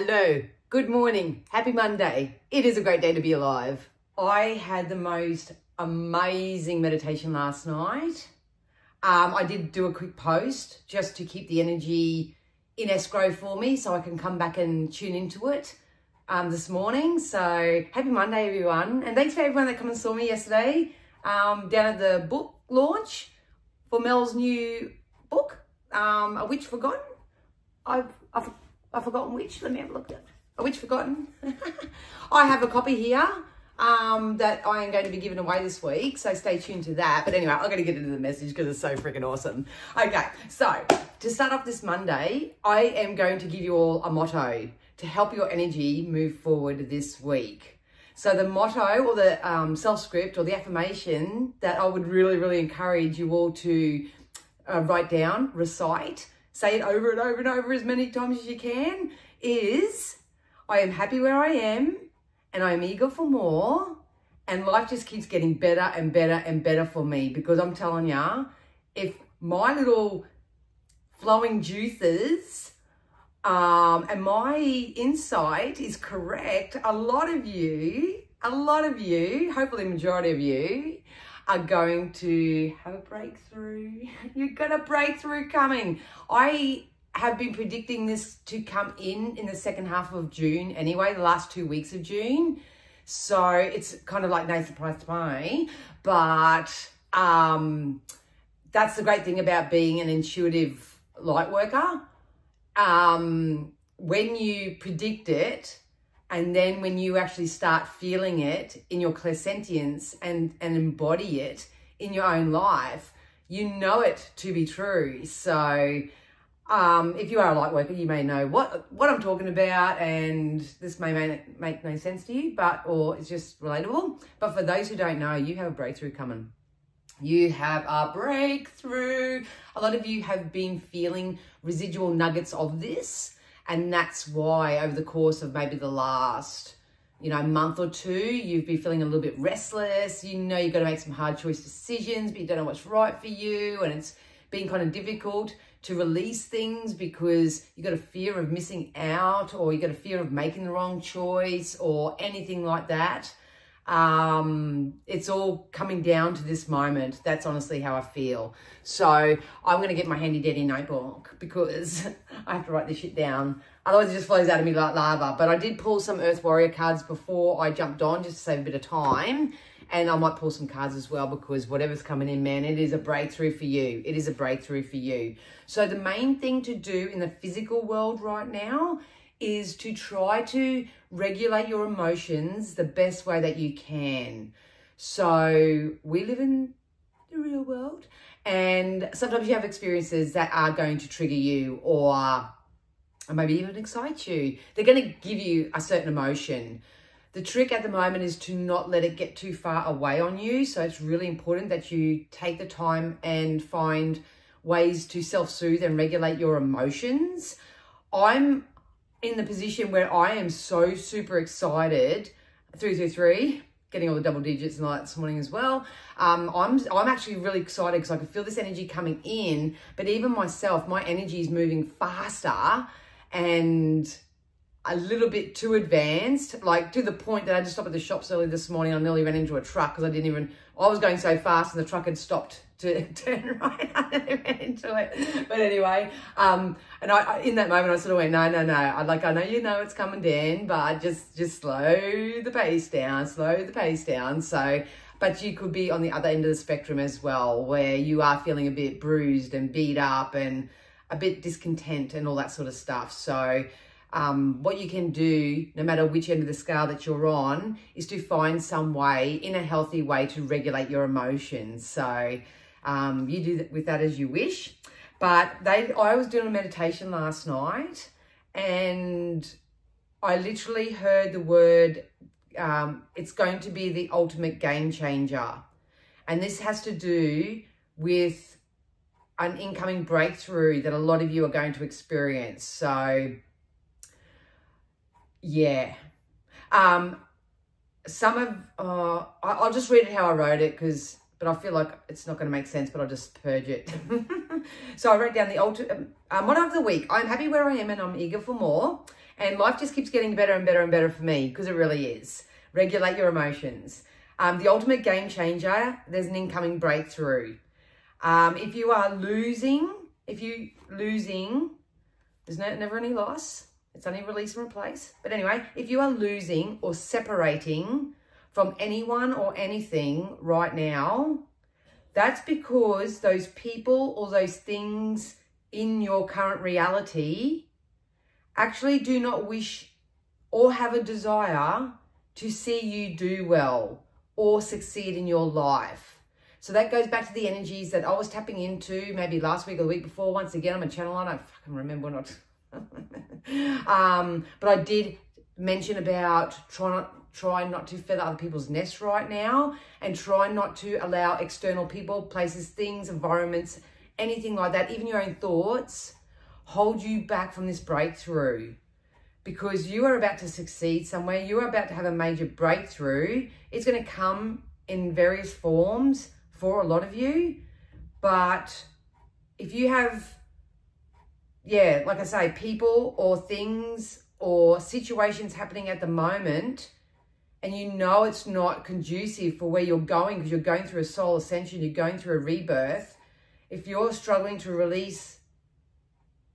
Hello, good morning, happy Monday. It is a great day to be alive. I had the most amazing meditation last night. Um, I did do a quick post just to keep the energy in escrow for me so I can come back and tune into it um, this morning. So happy Monday, everyone. And thanks for everyone that come and saw me yesterday um, down at the book launch for Mel's new book, um, A Witch Forgotten. I've, I've I've forgotten which. Let me have a look at a witch forgotten. I have a copy here um, that I am going to be giving away this week. So stay tuned to that. But anyway, I'm going to get into the message because it's so freaking awesome. Okay, so to start off this Monday, I am going to give you all a motto to help your energy move forward this week. So the motto or the um, self-script or the affirmation that I would really, really encourage you all to uh, write down, recite, say it over and over and over as many times as you can, is I am happy where I am and I'm eager for more. And life just keeps getting better and better and better for me because I'm telling ya, if my little flowing juices um, and my insight is correct, a lot of you, a lot of you, hopefully majority of you, are going to have a breakthrough. You've got a breakthrough coming. I have been predicting this to come in in the second half of June anyway, the last two weeks of June. So it's kind of like no surprise to me, but um, that's the great thing about being an intuitive light worker. Um, when you predict it, and then when you actually start feeling it in your clairsentience and, and embody it in your own life, you know it to be true. So um, if you are a light worker, you may know what what I'm talking about, and this may make, make no sense to you, but or it's just relatable. But for those who don't know, you have a breakthrough coming. You have a breakthrough. A lot of you have been feeling residual nuggets of this and that's why over the course of maybe the last, you know, month or two, you've been feeling a little bit restless. You know you've got to make some hard choice decisions, but you don't know what's right for you. And it's been kind of difficult to release things because you've got a fear of missing out or you've got a fear of making the wrong choice or anything like that. Um, it's all coming down to this moment. That's honestly how I feel. So I'm going to get my handy dandy notebook because I have to write this shit down. Otherwise it just flows out of me like lava. But I did pull some Earth Warrior cards before I jumped on just to save a bit of time. And I might pull some cards as well because whatever's coming in, man, it is a breakthrough for you. It is a breakthrough for you. So the main thing to do in the physical world right now is to try to regulate your emotions the best way that you can. So we live in the real world and sometimes you have experiences that are going to trigger you or, maybe even excite you. They're going to give you a certain emotion. The trick at the moment is to not let it get too far away on you. So it's really important that you take the time and find ways to self-soothe and regulate your emotions. I'm in the position where I am so super excited, three through three, getting all the double digits and all that this morning as well. Um, I'm I'm actually really excited because I can feel this energy coming in, but even myself, my energy is moving faster and a little bit too advanced, like to the point that I just stopped at the shops early this morning. I nearly ran into a truck because I didn't even, I was going so fast and the truck had stopped to turn right into it. But anyway, um, and I, in that moment I sort of went, no, no, no. I like, I know you know it's coming down, but just, just slow the pace down, slow the pace down. So, but you could be on the other end of the spectrum as well, where you are feeling a bit bruised and beat up and a bit discontent and all that sort of stuff. So, um, what you can do, no matter which end of the scale that you're on, is to find some way, in a healthy way, to regulate your emotions. So um, you do that with that as you wish. But they, I was doing a meditation last night, and I literally heard the word. Um, it's going to be the ultimate game changer, and this has to do with an incoming breakthrough that a lot of you are going to experience. So yeah. Um, some of, uh, I'll just read it how I wrote it because but I feel like it's not going to make sense, but I'll just purge it. so I wrote down the ultimate, um, one of the week. I'm happy where I am and I'm eager for more. And life just keeps getting better and better and better for me because it really is. Regulate your emotions. Um, the ultimate game changer, there's an incoming breakthrough. Um, if you are losing, if you losing, there's no, never any loss. It's only release and replace. But anyway, if you are losing or separating from anyone or anything right now, that's because those people or those things in your current reality actually do not wish or have a desire to see you do well or succeed in your life. So that goes back to the energies that I was tapping into maybe last week or the week before. Once again, I'm a channel. I don't fucking remember not. um, but I did mention about try not try not to feather other people's nests right now and try not to allow external people, places, things, environments, anything like that, even your own thoughts, hold you back from this breakthrough because you are about to succeed somewhere. You are about to have a major breakthrough. It's going to come in various forms for a lot of you. But if you have, yeah, like I say, people or things or situations happening at the moment, and you know it's not conducive for where you're going because you're going through a soul ascension, you're going through a rebirth, if you're struggling to release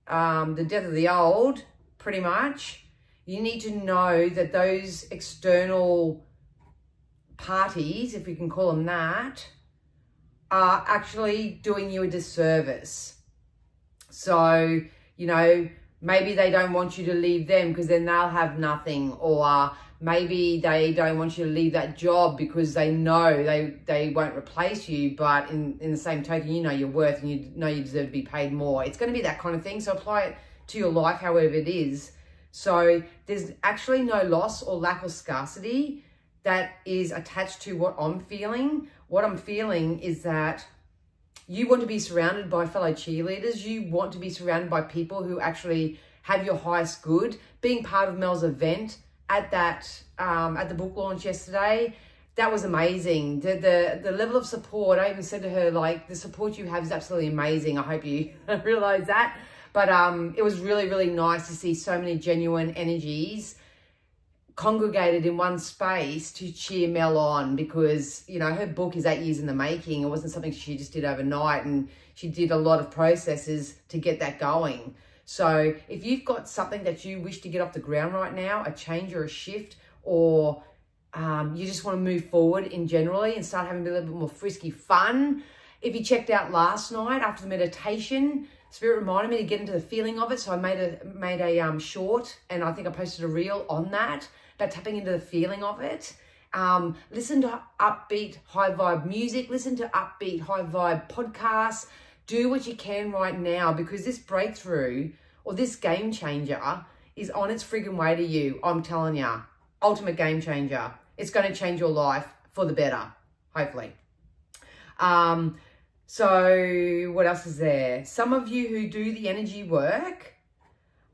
um, the death of the old, pretty much, you need to know that those external parties, if we can call them that, are actually doing you a disservice. So, you know, maybe they don't want you to leave them because then they'll have nothing or maybe they don't want you to leave that job because they know they they won't replace you but in in the same token you know your worth and you know you deserve to be paid more. It's going to be that kind of thing so apply it to your life however it is. So there's actually no loss or lack of scarcity that is attached to what i'm feeling. What i'm feeling is that you want to be surrounded by fellow cheerleaders. You want to be surrounded by people who actually have your highest good. Being part of mel's event at that um, at the book launch yesterday that was amazing the, the the level of support i even said to her like the support you have is absolutely amazing i hope you realize that but um it was really really nice to see so many genuine energies congregated in one space to cheer Mel on because, you know, her book is eight years in the making. It wasn't something she just did overnight and she did a lot of processes to get that going. So if you've got something that you wish to get off the ground right now, a change or a shift, or um, you just want to move forward in generally and start having a little bit more frisky fun. If you checked out last night after the meditation, Spirit reminded me to get into the feeling of it. So I made a made a um, short and I think I posted a reel on that, about tapping into the feeling of it. Um, listen to upbeat, high vibe music, listen to upbeat, high vibe podcasts, do what you can right now because this breakthrough or this game changer is on its friggin' way to you. I'm telling you, ultimate game changer. It's going to change your life for the better, hopefully. Um, so what else is there? Some of you who do the energy work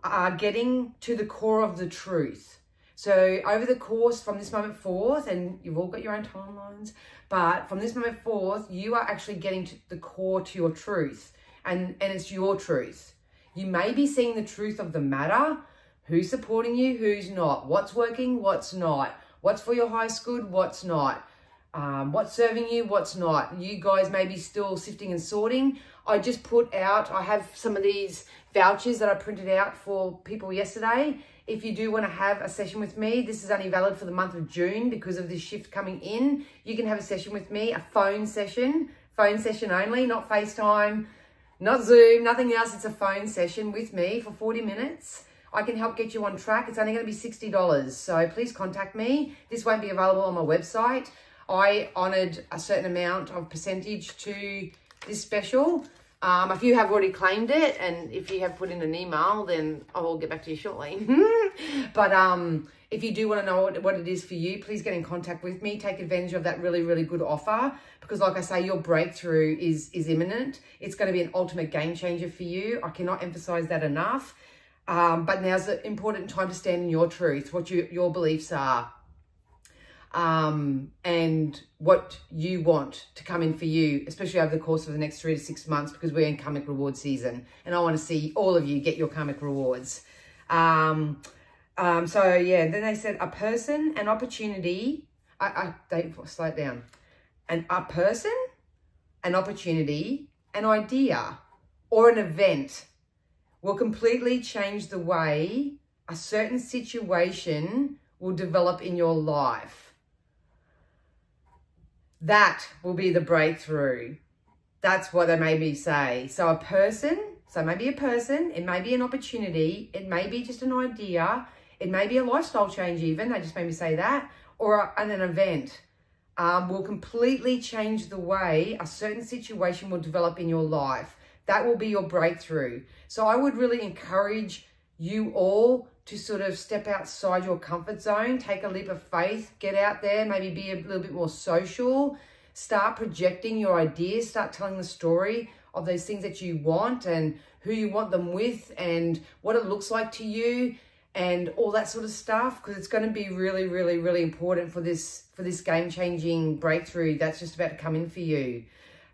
are getting to the core of the truth. So over the course from this moment forth, and you've all got your own timelines, but from this moment forth, you are actually getting to the core to your truth, and, and it's your truth. You may be seeing the truth of the matter, who's supporting you, who's not, what's working, what's not, what's for your highest good, what's not, um, what's serving you, what's not. You guys may be still sifting and sorting. I just put out, I have some of these vouchers that I printed out for people yesterday if you do want to have a session with me, this is only valid for the month of June because of this shift coming in. You can have a session with me, a phone session, phone session only, not FaceTime, not Zoom, nothing else. It's a phone session with me for 40 minutes. I can help get you on track. It's only going to be $60. So please contact me. This won't be available on my website. I honoured a certain amount of percentage to this special. Um, if you have already claimed it and if you have put in an email, then I will get back to you shortly. but um, if you do want to know what, what it is for you, please get in contact with me. Take advantage of that really, really good offer because like I say, your breakthrough is, is imminent. It's going to be an ultimate game changer for you. I cannot emphasize that enough. Um, but now's an important time to stand in your truth, what you, your beliefs are. um, and what you want to come in for you, especially over the course of the next three to six months, because we're in karmic reward season, and I want to see all of you get your karmic rewards. Um, um, so yeah, then they said a person, an opportunity. I, I they slow it down. and a person, an opportunity, an idea, or an event will completely change the way a certain situation will develop in your life. That will be the breakthrough. That's what they made me say. So a person, so maybe a person, it may be an opportunity, it may be just an idea, it may be a lifestyle change even, they just made me say that, or an, an event um, will completely change the way a certain situation will develop in your life. That will be your breakthrough. So I would really encourage you all to sort of step outside your comfort zone, take a leap of faith, get out there, maybe be a little bit more social, start projecting your ideas, start telling the story of those things that you want and who you want them with and what it looks like to you and all that sort of stuff because it's going to be really really really important for this for this game changing breakthrough that's just about to come in for you.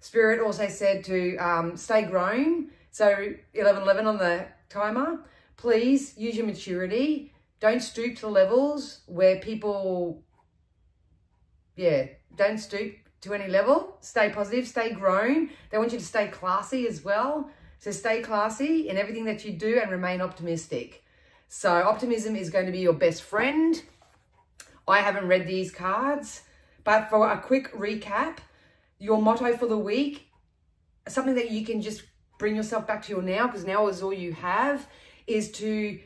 Spirit also said to um, stay grown. So 1111 on the timer please use your maturity. Don't stoop to levels where people, yeah, don't stoop to any level. Stay positive, stay grown. They want you to stay classy as well. So stay classy in everything that you do and remain optimistic. So optimism is going to be your best friend. I haven't read these cards, but for a quick recap, your motto for the week, something that you can just bring yourself back to your now because now is all you have is to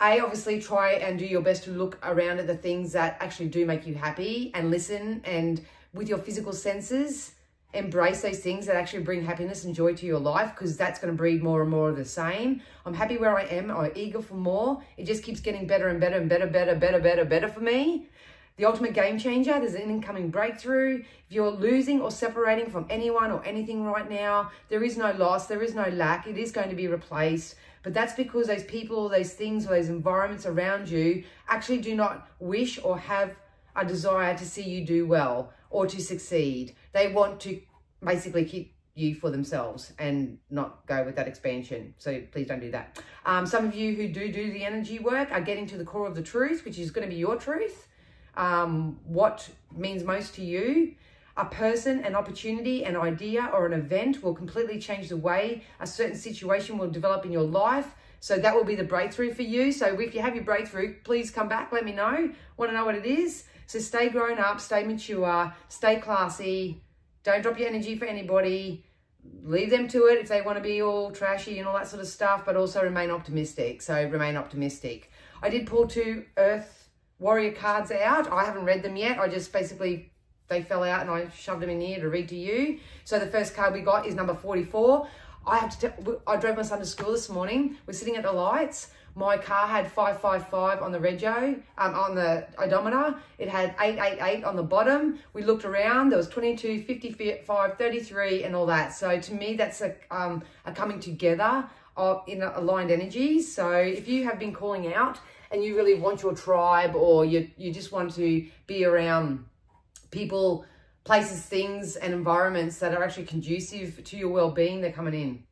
a obviously try and do your best to look around at the things that actually do make you happy and listen and with your physical senses embrace those things that actually bring happiness and joy to your life because that's going to breed more and more of the same. I'm happy where I am. I'm eager for more. It just keeps getting better and better and better, better, better, better, better for me. The ultimate game changer, there's an incoming breakthrough. If you're losing or separating from anyone or anything right now, there is no loss, there is no lack. It is going to be replaced. But that's because those people or those things or those environments around you actually do not wish or have a desire to see you do well or to succeed. They want to basically keep you for themselves and not go with that expansion. So please don't do that. Um, some of you who do do the energy work are getting to the core of the truth, which is going to be your truth. Um, what means most to you. A person, an opportunity, an idea, or an event will completely change the way a certain situation will develop in your life. So that will be the breakthrough for you. So if you have your breakthrough, please come back, let me know. Want to know what it is? So stay grown up, stay mature, stay classy. Don't drop your energy for anybody. Leave them to it if they want to be all trashy and all that sort of stuff, but also remain optimistic. So remain optimistic. I did pull two Earth Warrior cards out. I haven't read them yet. I just basically they fell out and I shoved them in here to read to you. So the first card we got is number 44. I have to, I drove my son to school this morning. We're sitting at the lights. My car had 555 on the rego, um, on the odometer. It had 888 on the bottom. We looked around, there was 22, 55, 33 and all that. So to me, that's a, um, a coming together of in aligned energies. So if you have been calling out and you really want your tribe or you, you just want to be around people, places, things, and environments that are actually conducive to your well-being, they're coming in.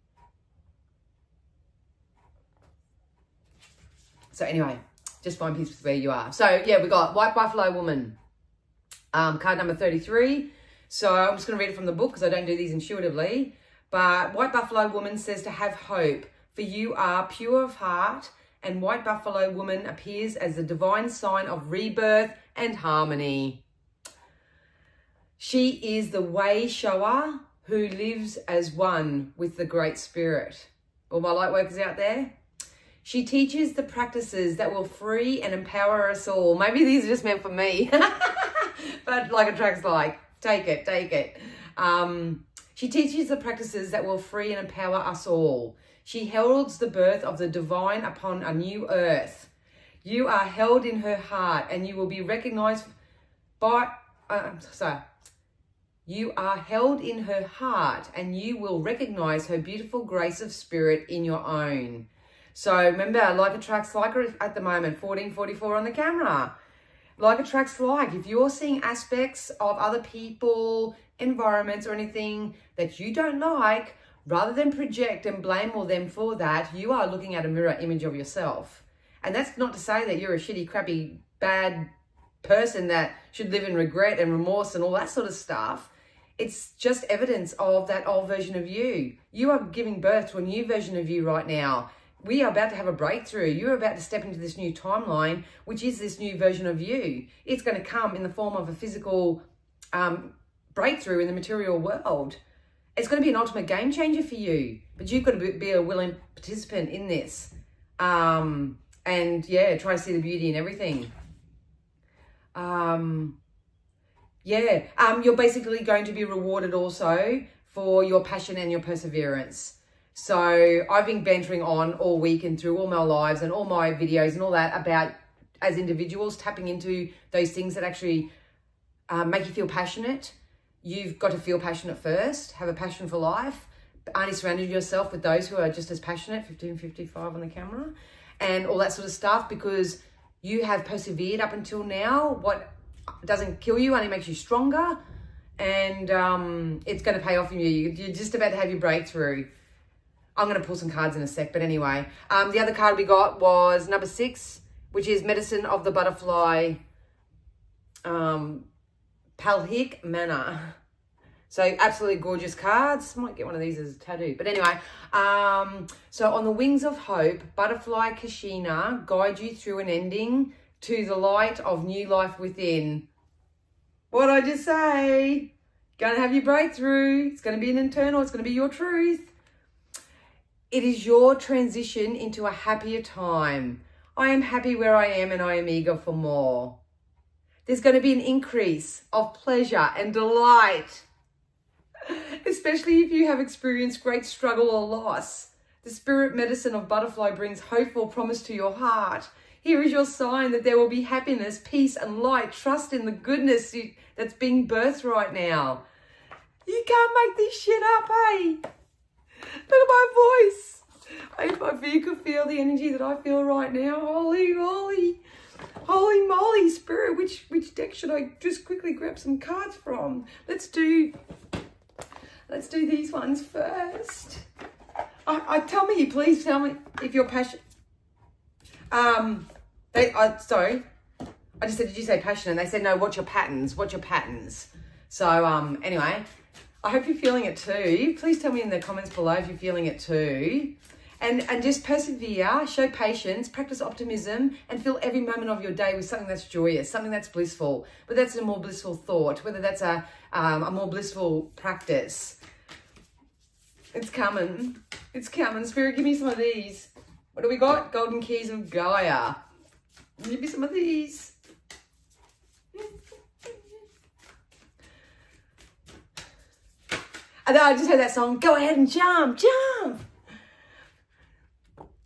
So anyway, just find peace with where you are. So yeah, we got White Buffalo Woman, um, card number 33. So I'm just going to read it from the book because I don't do these intuitively. But White Buffalo Woman says to have hope, for you are pure of heart, and White Buffalo Woman appears as the divine sign of rebirth and harmony. She is the way shower who lives as one with the Great Spirit. All my light workers out there? She teaches the practices that will free and empower us all. Maybe these are just meant for me, but like attracts like. Take it, take it. Um, she teaches the practices that will free and empower us all. She heralds the birth of the divine upon a new earth. You are held in her heart and you will be recognized by, uh, sorry, you are held in her heart, and you will recognize her beautiful grace of spirit in your own. So remember, like attracts like at the moment, 1444 on the camera. Like attracts like. If you're seeing aspects of other people, environments, or anything that you don't like, rather than project and blame all them for that, you are looking at a mirror image of yourself. And that's not to say that you're a shitty, crappy, bad person that should live in regret and remorse and all that sort of stuff it's just evidence of that old version of you. You are giving birth to a new version of you right now. We are about to have a breakthrough. You're about to step into this new timeline, which is this new version of you. It's going to come in the form of a physical um, breakthrough in the material world. It's going to be an ultimate game changer for you, but you've got to be a willing participant in this. Um, and yeah, try to see the beauty in everything. Um, yeah, um, you're basically going to be rewarded also for your passion and your perseverance. So I've been bantering on all week and through all my lives and all my videos and all that about as individuals tapping into those things that actually uh, make you feel passionate. You've got to feel passionate first, have a passion for life. Only surrounded yourself with those who are just as passionate, 1555 on the camera, and all that sort of stuff because you have persevered up until now. What doesn't kill you, only makes you stronger. And um, it's going to pay off in you. You're just about to have your breakthrough. I'm going to pull some cards in a sec, but anyway. Um, the other card we got was number six, which is Medicine of the Butterfly um, Palhik Mana. So absolutely gorgeous cards. Might get one of these as a tattoo. But anyway, um, so on the wings of hope, Butterfly Kachina guide you through an ending to the light of new life within. What I just say? Going to have your breakthrough. It's going to be an internal. It's going to be your truth. It is your transition into a happier time. I am happy where I am and I am eager for more. There's going to be an increase of pleasure and delight, especially if you have experienced great struggle or loss. The spirit medicine of butterfly brings hopeful promise to your heart here is your sign that there will be happiness, peace, and light. Trust in the goodness that's being birthed right now. You can't make this shit up, hey? Look at my voice. If you could feel the energy that I feel right now, holy moly. Holy moly, spirit, which, which deck should I just quickly grab some cards from? Let's do, let's do these ones first. I, I tell me, please tell me if you're passionate um, they, I, sorry. I just said, did you say passion? And they said, no, what's your patterns? What's your patterns? So um, anyway, I hope you're feeling it too. Please tell me in the comments below if you're feeling it too. And, and just persevere, show patience, practice optimism, and fill every moment of your day with something that's joyous, something that's blissful. But that's a more blissful thought, whether that's a, um, a more blissful practice. It's coming. It's coming. Spirit, give me some of these. What do we got? Golden Keys of Gaia. Maybe some of these. I thought I just heard that song, go ahead and jump, jump,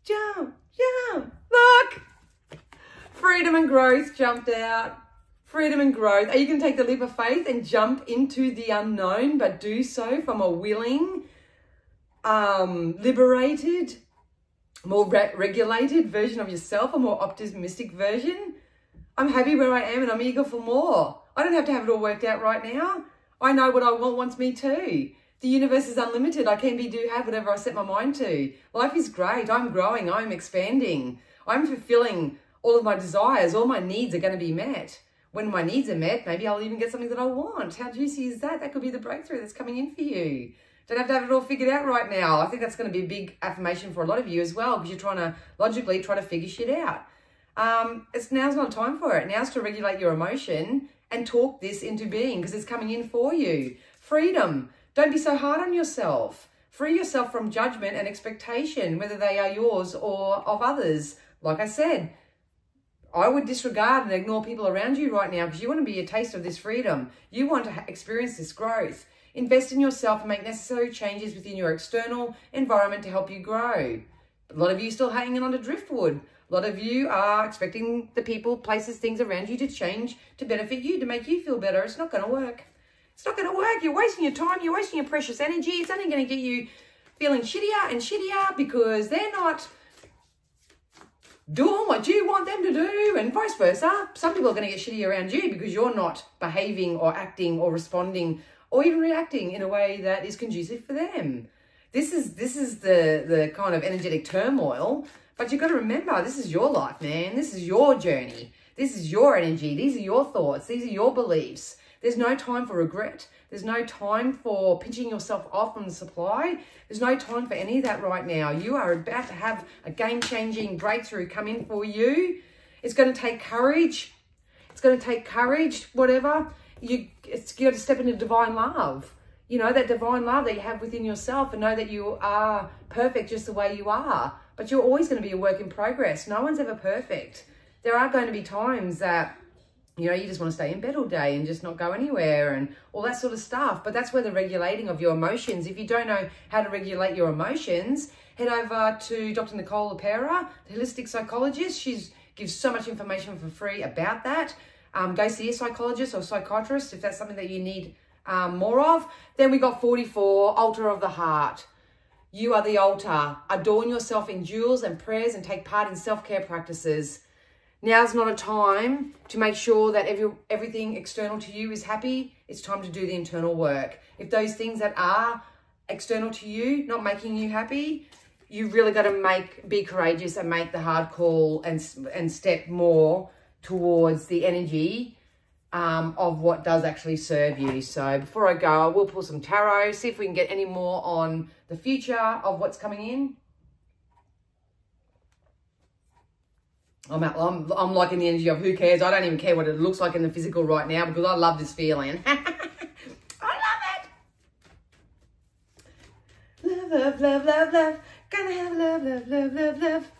jump, jump. Look, freedom and growth jumped out. Freedom and growth. Are you going to take the leap of faith and jump into the unknown, but do so from a willing, um, liberated, more re regulated version of yourself, a more optimistic version. I'm happy where I am and I'm eager for more. I don't have to have it all worked out right now. I know what I want wants me to. The universe is unlimited. I can be, do, have whatever I set my mind to. Life is great. I'm growing. I'm expanding. I'm fulfilling all of my desires. All my needs are going to be met. When my needs are met, maybe I'll even get something that I want. How juicy is that? That could be the breakthrough that's coming in for you. Don't have to have it all figured out right now. I think that's going to be a big affirmation for a lot of you as well because you're trying to logically try to figure shit out. Um, it's now's not time for it. Now's to regulate your emotion and talk this into being because it's coming in for you. Freedom. Don't be so hard on yourself. Free yourself from judgment and expectation, whether they are yours or of others. Like I said, I would disregard and ignore people around you right now because you want to be a taste of this freedom. You want to experience this growth. Invest in yourself and make necessary changes within your external environment to help you grow. A lot of you still hanging on to driftwood. A lot of you are expecting the people, places, things around you to change to benefit you, to make you feel better. It's not going to work. It's not going to work. You're wasting your time. You're wasting your precious energy. It's only going to get you feeling shittier and shittier because they're not doing what you want them to do and vice versa. Some people are going to get shitty around you because you're not behaving or acting or responding or even reacting in a way that is conducive for them. This is this is the the kind of energetic turmoil, but you've got to remember this is your life, man. This is your journey. This is your energy. These are your thoughts. These are your beliefs. There's no time for regret. There's no time for pinching yourself off from the supply. There's no time for any of that right now. You are about to have a game-changing breakthrough come in for you. It's going to take courage. It's going to take courage, whatever. You, it's you got to step into divine love. You know, that divine love that you have within yourself and know that you are perfect just the way you are. But you're always going to be a work in progress. No one's ever perfect. There are going to be times that you know, you just want to stay in bed all day and just not go anywhere and all that sort of stuff. But that's where the regulating of your emotions, if you don't know how to regulate your emotions, head over to Dr. Nicole LePera, the holistic psychologist. She gives so much information for free about that. Um, go see a psychologist or psychiatrist if that's something that you need um, more of. Then we got 44, altar of the heart. You are the altar. Adorn yourself in jewels and prayers and take part in self-care practices. Now's not a time to make sure that every, everything external to you is happy. It's time to do the internal work. If those things that are external to you, not making you happy, you really got to make be courageous and make the hard call and and step more towards the energy um, of what does actually serve you. So before I go, I will pull some tarot, see if we can get any more on the future of what's coming in. I'm, I'm, I'm liking the energy of who cares. I don't even care what it looks like in the physical right now because I love this feeling. I love it. Love, love, love, love, love. Gonna have love, love, love, love, love.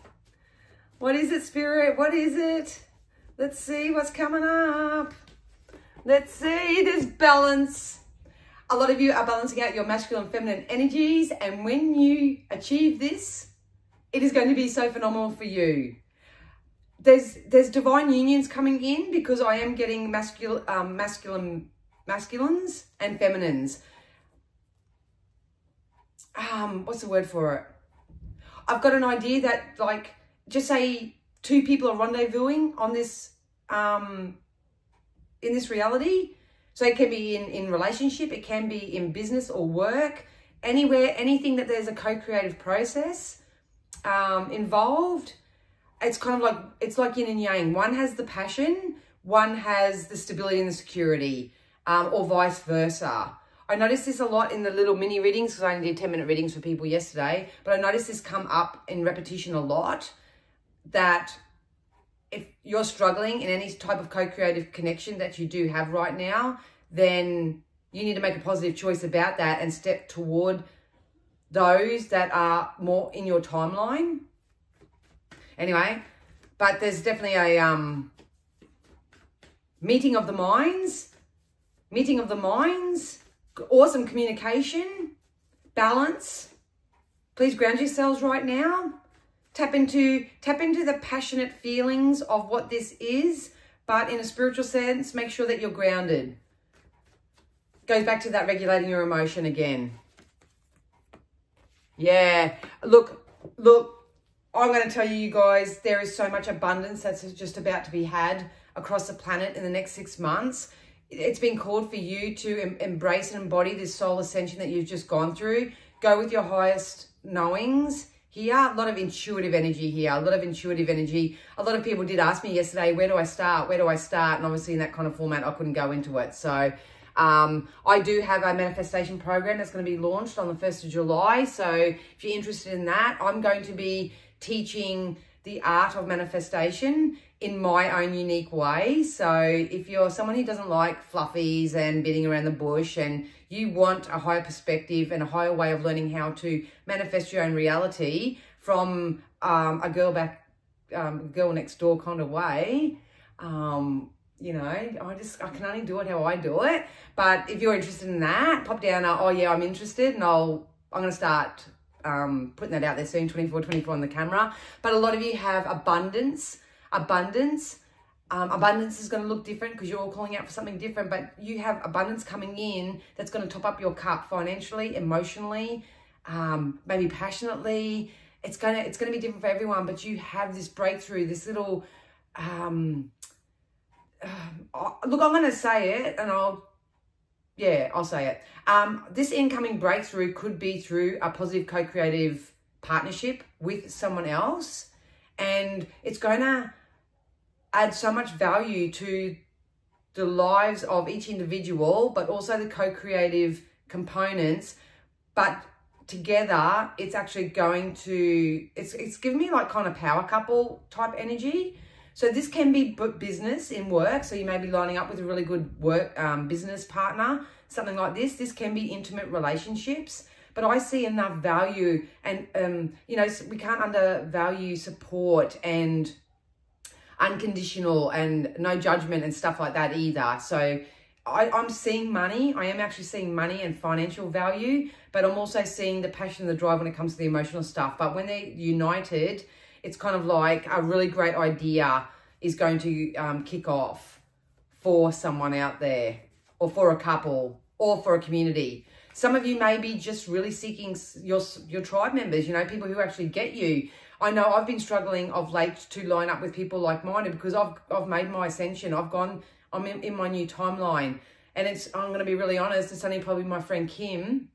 What is it, Spirit? What is it? Let's see what's coming up. Let's see. this balance. A lot of you are balancing out your masculine and feminine energies. And when you achieve this, it is going to be so phenomenal for you there's there's divine unions coming in because I am getting masculine um, masculine masculines and feminines. Um, what's the word for it? I've got an idea that like just say two people are rendezvousing on this um in this reality. So it can be in, in relationship, it can be in business or work, anywhere, anything that there's a co-creative process um, involved it's kind of like it's like yin and yang. One has the passion, one has the stability and the security, um, or vice versa. I noticed this a lot in the little mini readings because I only did 10 minute readings for people yesterday, but I noticed this come up in repetition a lot that if you're struggling in any type of co-creative connection that you do have right now, then you need to make a positive choice about that and step toward those that are more in your timeline Anyway, but there's definitely a um, meeting of the minds, meeting of the minds, awesome communication, balance. Please ground yourselves right now. Tap into, tap into the passionate feelings of what this is, but in a spiritual sense, make sure that you're grounded. Goes back to that regulating your emotion again. Yeah, look, look, I'm going to tell you, you guys, there is so much abundance that's just about to be had across the planet in the next six months. It's been called for you to em embrace and embody this soul ascension that you've just gone through. Go with your highest knowings here. A lot of intuitive energy here, a lot of intuitive energy. A lot of people did ask me yesterday, where do I start? Where do I start? And obviously in that kind of format, I couldn't go into it. So um, I do have a manifestation program that's going to be launched on the 1st of July. So if you're interested in that, I'm going to be teaching the art of manifestation in my own unique way. So if you're someone who doesn't like fluffies and beating around the bush and you want a higher perspective and a higher way of learning how to manifest your own reality from um, a girl back, um, girl next door kind of way, um, you know, I just, I can only do it how I do it. But if you're interested in that, pop down, uh, oh yeah, I'm interested and I'll, I'm going to start um, putting that out there soon, 24, 24 on the camera. But a lot of you have abundance, abundance. Um, abundance is going to look different because you're all calling out for something different, but you have abundance coming in that's going to top up your cup financially, emotionally, um, maybe passionately. it's gonna it's gonna be different for everyone, but you have this breakthrough, this little um, uh, look, I'm gonna say it and I'll yeah, I'll say it. Um, this incoming breakthrough could be through a positive co-creative partnership with someone else. And it's going to add so much value to the lives of each individual, but also the co-creative components. But together, it's actually going to, it's, it's giving me like kind of power couple type energy. So this can be business in work. So you may be lining up with a really good work um, business partner, something like this. This can be intimate relationships. But I see enough value and, um, you know, we can't undervalue support and unconditional and no judgment and stuff like that either. So I, I'm seeing money. I am actually seeing money and financial value, but I'm also seeing the passion and the drive when it comes to the emotional stuff. But when they're united, it's kind of like a really great idea is going to um, kick off for someone out there or for a couple or for a community. Some of you may be just really seeking your, your tribe members, you know, people who actually get you. I know I've been struggling of late to line up with people like-minded because I've, I've made my ascension. I've gone, I'm in, in my new timeline. And it's, I'm going to be really honest, it's only probably my friend Kim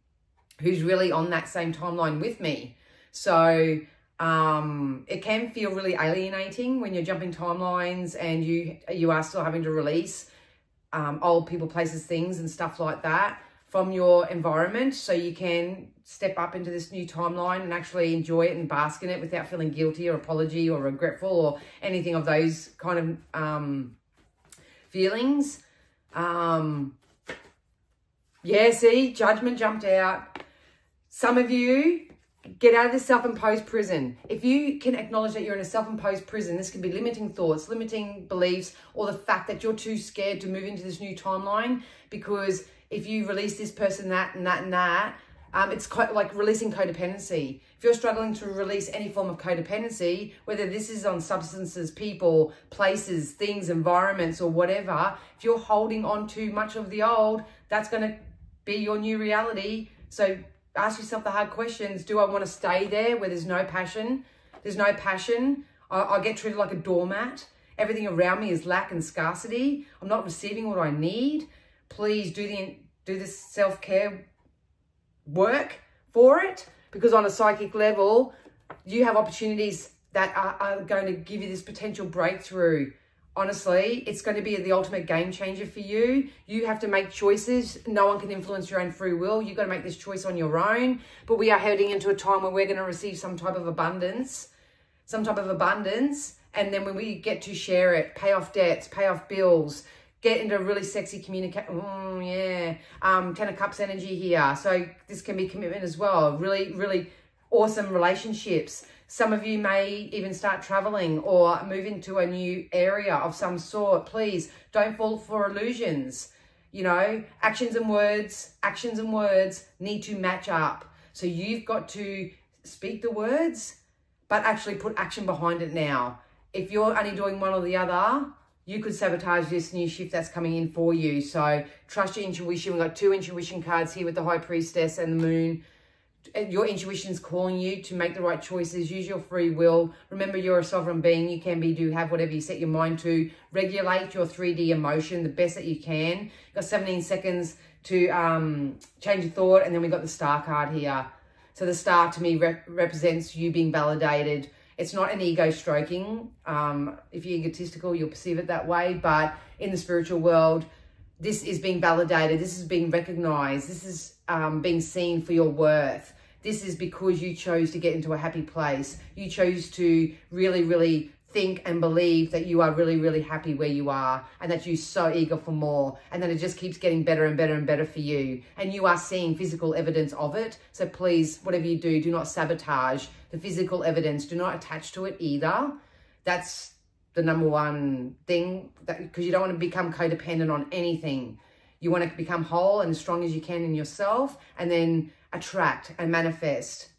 who's really on that same timeline with me. So um, it can feel really alienating when you're jumping timelines and you you are still having to release um, old people, places, things and stuff like that from your environment so you can step up into this new timeline and actually enjoy it and bask in it without feeling guilty or apology or regretful or anything of those kind of um, feelings. Um, yeah, see, judgment jumped out. Some of you Get out of the self-imposed prison. If you can acknowledge that you're in a self-imposed prison, this can be limiting thoughts, limiting beliefs, or the fact that you're too scared to move into this new timeline because if you release this person, that and that and that, um, it's quite like releasing codependency. If you're struggling to release any form of codependency, whether this is on substances, people, places, things, environments, or whatever, if you're holding on to much of the old, that's going to be your new reality. So ask yourself the hard questions. Do I want to stay there where there's no passion? There's no passion. I, I get treated like a doormat. Everything around me is lack and scarcity. I'm not receiving what I need. Please do the do this self-care work for it because on a psychic level, you have opportunities that are, are going to give you this potential breakthrough honestly, it's going to be the ultimate game changer for you. You have to make choices. No one can influence your own free will. You've got to make this choice on your own. But we are heading into a time where we're going to receive some type of abundance, some type of abundance. And then when we get to share it, pay off debts, pay off bills, get into a really sexy communication. Mm, yeah. Um, Ten of Cups energy here. So this can be commitment as well. Really, really awesome relationships. Some of you may even start traveling or move into a new area of some sort. Please don't fall for illusions. You know, actions and words, actions and words need to match up. So you've got to speak the words, but actually put action behind it now. If you're only doing one or the other, you could sabotage this new shift that's coming in for you. So trust your intuition. We've got two intuition cards here with the High Priestess and the Moon your intuition is calling you to make the right choices. Use your free will. Remember, you're a sovereign being. You can be, do, have whatever you set your mind to. Regulate your 3D emotion the best that you can. You've got 17 seconds to um, change your thought. And then we've got the star card here. So the star to me rep represents you being validated. It's not an ego stroking. Um, if you're egotistical, you'll perceive it that way. But in the spiritual world, this is being validated. This is being recognized. This is um, being seen for your worth. This is because you chose to get into a happy place. You chose to really, really think and believe that you are really, really happy where you are and that you're so eager for more and that it just keeps getting better and better and better for you. And you are seeing physical evidence of it. So please, whatever you do, do not sabotage the physical evidence. Do not attach to it either. That's the number one thing because you don't want to become codependent on anything. You want to become whole and as strong as you can in yourself and then attract and manifest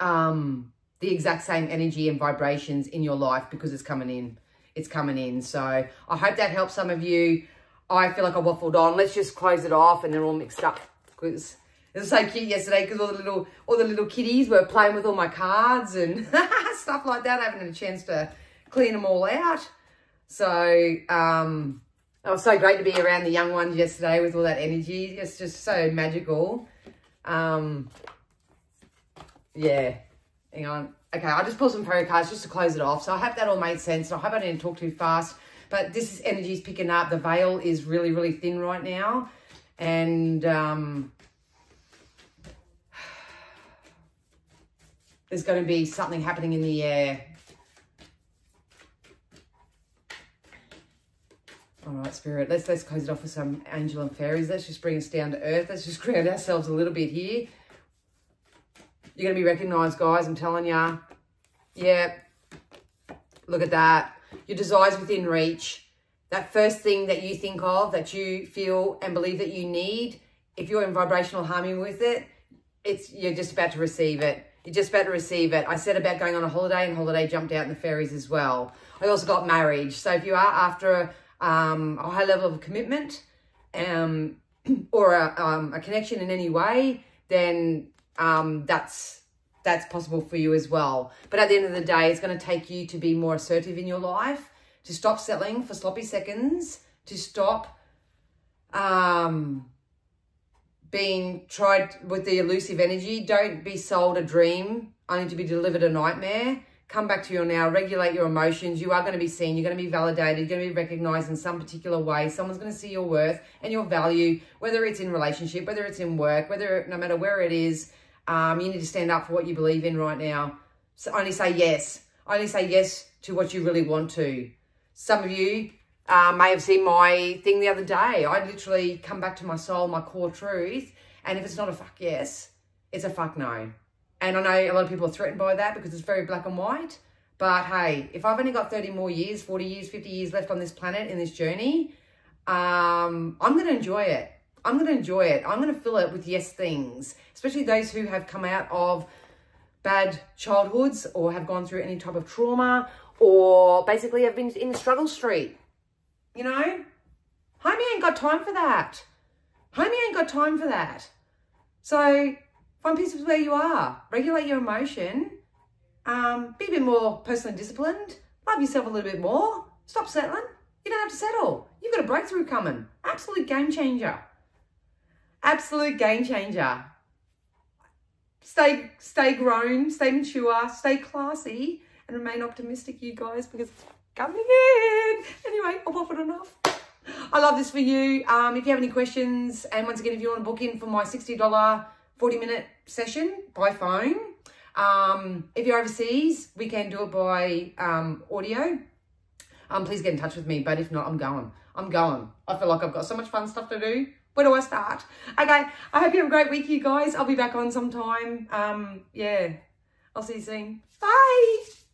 um, the exact same energy and vibrations in your life because it's coming in. It's coming in. So I hope that helps some of you. I feel like I waffled on. Let's just close it off and they're all mixed up because It was so cute yesterday because all the little all the little kitties were playing with all my cards and stuff like that. I haven't had a chance to clean them all out. So um, it was so great to be around the young ones yesterday with all that energy. It's just so magical. Um, yeah, hang on. Okay, I'll just pull some tarot cards just to close it off. So I hope that all made sense. I hope I didn't talk too fast. But this is energy is picking up. The veil is really, really thin right now. And um, there's going to be something happening in the air. All right, Spirit, let's, let's close it off with some angel and fairies. Let's just bring us down to earth. Let's just ground ourselves a little bit here. You're going to be recognized, guys. I'm telling you. Yeah. Look at that. Your desires within reach. That first thing that you think of, that you feel and believe that you need, if you're in vibrational harmony with it, it's you're just about to receive it. You're just about to receive it. I said about going on a holiday and holiday jumped out in the fairies as well. I also got marriage. So if you are after um, a high level of commitment um, or a, um, a connection in any way, then um, that's that's possible for you as well. But at the end of the day, it's going to take you to be more assertive in your life, to stop settling for sloppy seconds, to stop um, being tried with the elusive energy. Don't be sold a dream only to be delivered a nightmare come back to your now, regulate your emotions. You are going to be seen, you're going to be validated, you're going to be recognized in some particular way. Someone's going to see your worth and your value, whether it's in relationship, whether it's in work, whether no matter where it is, um, you need to stand up for what you believe in right now. So only say yes. Only say yes to what you really want to. Some of you uh, may have seen my thing the other day. I literally come back to my soul, my core truth. And if it's not a fuck yes, it's a fuck no. And I know a lot of people are threatened by that because it's very black and white. But hey, if I've only got 30 more years, 40 years, 50 years left on this planet in this journey, um, I'm going to enjoy it. I'm going to enjoy it. I'm going to fill it with yes things, especially those who have come out of bad childhoods or have gone through any type of trauma or basically have been in the struggle street. You know, homie ain't got time for that. Homie ain't got time for that. So Find peace with where you are. Regulate your emotion. Um, be a bit more personally disciplined. Love yourself a little bit more. Stop settling. You don't have to settle. You've got a breakthrough coming. Absolute game changer. Absolute game changer. Stay, stay grown, stay mature, stay classy, and remain optimistic, you guys, because it's coming in. Anyway, I've offered enough. I love this for you. Um, if you have any questions, and once again, if you want to book in for my $60 40 minute session by phone. Um, if you're overseas, we can do it by um, audio. Um, please get in touch with me. But if not, I'm going. I'm going. I feel like I've got so much fun stuff to do. Where do I start? Okay, I hope you have a great week, you guys. I'll be back on sometime. Um, yeah, I'll see you soon. Bye.